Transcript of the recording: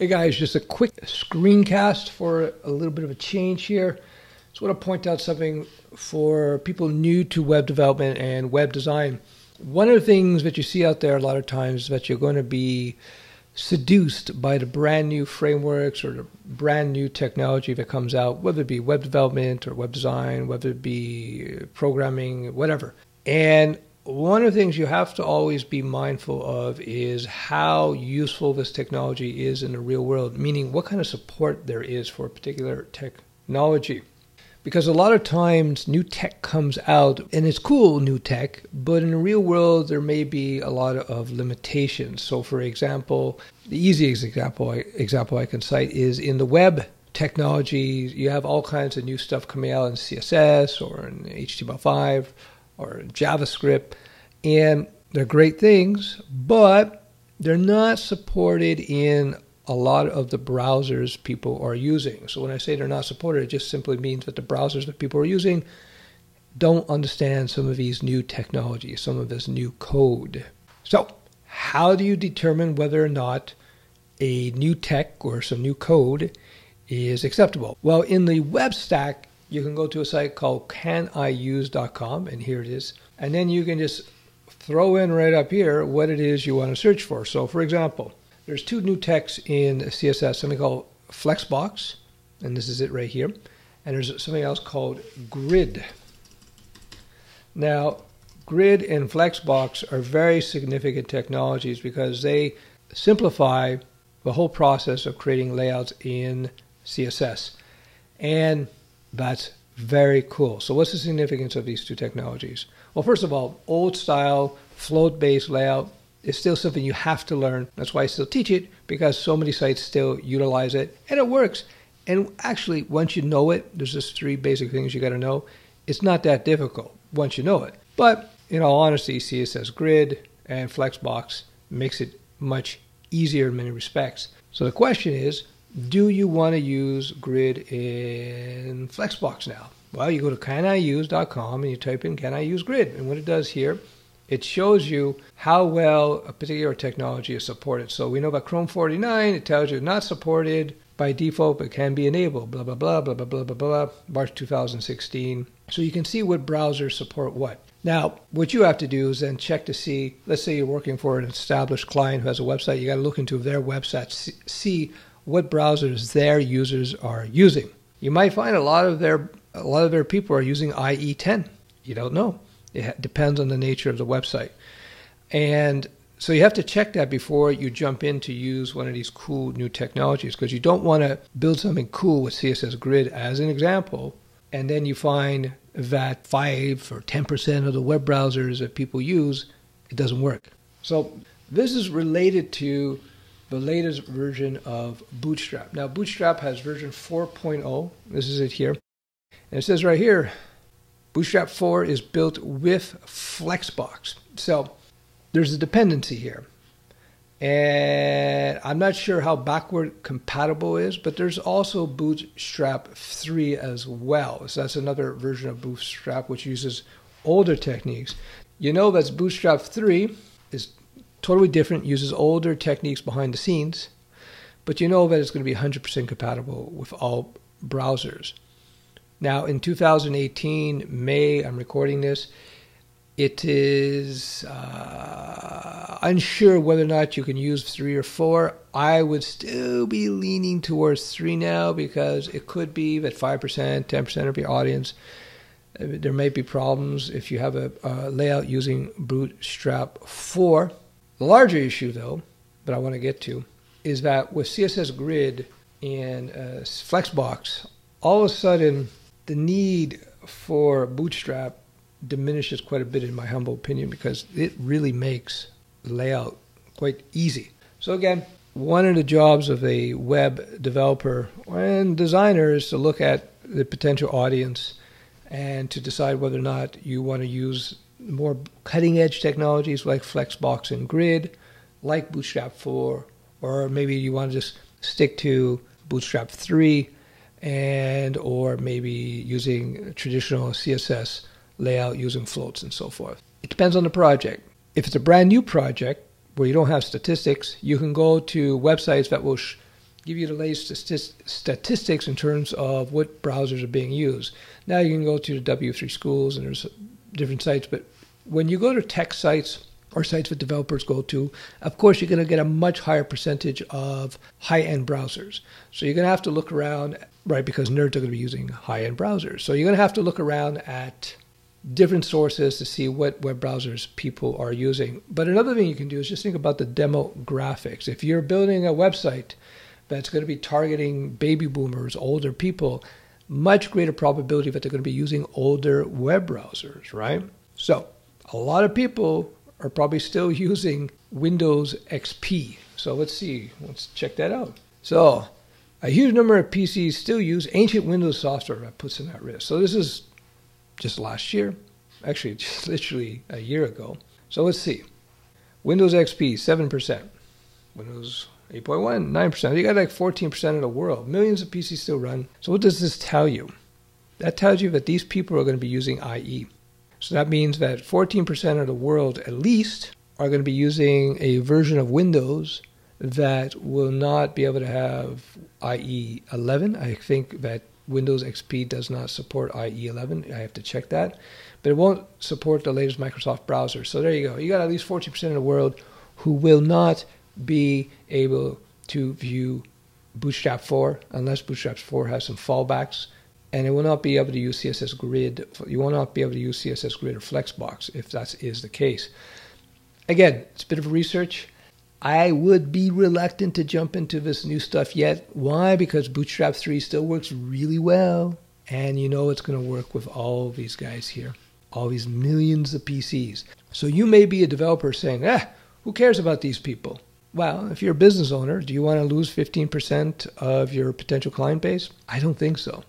Hey guys, just a quick screencast for a little bit of a change here. Just want to point out something for people new to web development and web design. One of the things that you see out there a lot of times is that you're going to be seduced by the brand new frameworks or the brand new technology that comes out, whether it be web development or web design, whether it be uh, programming, whatever. And one of the things you have to always be mindful of is how useful this technology is in the real world, meaning what kind of support there is for a particular technology. Because a lot of times new tech comes out and it's cool new tech, but in the real world there may be a lot of limitations. So for example, the easiest example example I can cite is in the web technology, you have all kinds of new stuff coming out in CSS or in HTML5 or JavaScript, and they're great things, but they're not supported in a lot of the browsers people are using. So when I say they're not supported, it just simply means that the browsers that people are using don't understand some of these new technologies, some of this new code. So, how do you determine whether or not a new tech or some new code is acceptable? Well, in the web stack, you can go to a site called caniuse.com, and here it is. And then you can just throw in right up here what it is you want to search for. So, for example, there's two new techs in CSS, something called Flexbox, and this is it right here. And there's something else called Grid. Now, Grid and Flexbox are very significant technologies because they simplify the whole process of creating layouts in CSS. And that's very cool. So, what's the significance of these two technologies? Well, first of all, old style float based layout is still something you have to learn. That's why I still teach it because so many sites still utilize it and it works. And actually, once you know it, there's just three basic things you got to know. It's not that difficult once you know it. But in all honesty, CSS Grid and Flexbox makes it much easier in many respects. So the question is, do you want to use Grid in Flexbox now? Well, you go to caniuse.com and you type in can I use Grid? And what it does here, it shows you how well a particular technology is supported. So we know about Chrome 49, it tells you not supported by default, but can be enabled, blah, blah, blah, blah, blah, blah, blah, blah, March 2016. So you can see what browsers support what. Now, what you have to do is then check to see, let's say you're working for an established client who has a website, you got to look into their website, see what browsers their users are using. You might find a lot of their a lot of their people are using IE10. You don't know. It depends on the nature of the website. And so you have to check that before you jump in to use one of these cool new technologies because you don't want to build something cool with CSS Grid as an example and then you find that 5 or 10% of the web browsers that people use it doesn't work. So this is related to the latest version of Bootstrap. Now, Bootstrap has version 4.0. This is it here. And it says right here Bootstrap 4 is built with Flexbox. So there's a dependency here. And I'm not sure how backward compatible is, but there's also Bootstrap 3 as well. So that's another version of Bootstrap which uses older techniques. You know that Bootstrap 3 is totally different, uses older techniques behind the scenes, but you know that it's going to be 100% compatible with all browsers. Now, in 2018, May, I'm recording this, it is uh, unsure whether or not you can use three or four. I would still be leaning towards three now because it could be that 5%, 10% of your audience uh, there may be problems if you have a, a layout using Bootstrap 4 the larger issue, though, that I want to get to is that with CSS Grid and uh, Flexbox, all of a sudden the need for Bootstrap diminishes quite a bit, in my humble opinion, because it really makes layout quite easy. So, again, one of the jobs of a web developer and designer is to look at the potential audience and to decide whether or not you want to use more cutting edge technologies like Flexbox and Grid, like Bootstrap 4, or maybe you want to just stick to Bootstrap 3 and or maybe using traditional CSS layout using floats and so forth. It depends on the project. If it's a brand new project where you don't have statistics, you can go to websites that will give you the latest statistics in terms of what browsers are being used. Now you can go to the W3 schools and there's different sites, but when you go to tech sites or sites that developers go to, of course you're going to get a much higher percentage of high-end browsers. So you're going to have to look around, right, because nerds are going to be using high-end browsers. So you're going to have to look around at different sources to see what web browsers people are using. But another thing you can do is just think about the demographics. If you're building a website that's going to be targeting baby boomers, older people, much greater probability that they're going to be using older web browsers, right? So, a lot of people are probably still using Windows XP. So, let's see, let's check that out. So, a huge number of PCs still use ancient Windows software that puts them at risk. So, this is just last year, actually, just literally a year ago. So, let's see. Windows XP, 7%. Windows 8.1, 9%. You got like 14% of the world. Millions of PCs still run. So what does this tell you? That tells you that these people are going to be using IE. So that means that 14% of the world at least are going to be using a version of Windows that will not be able to have IE 11. I think that Windows XP does not support IE 11. I have to check that. But it won't support the latest Microsoft browser. So there you go. You got at least 14% of the world who will not be able to view Bootstrap 4 unless Bootstrap 4 has some fallbacks. And it will not be able to use CSS Grid. You will not be able to use CSS Grid or Flexbox if that is the case. Again, it's a bit of research. I would be reluctant to jump into this new stuff yet. Why? Because Bootstrap 3 still works really well. And you know it's going to work with all these guys here, all these millions of PCs. So you may be a developer saying, ah, who cares about these people? Well, if you're a business owner, do you want to lose 15% of your potential client base? I don't think so.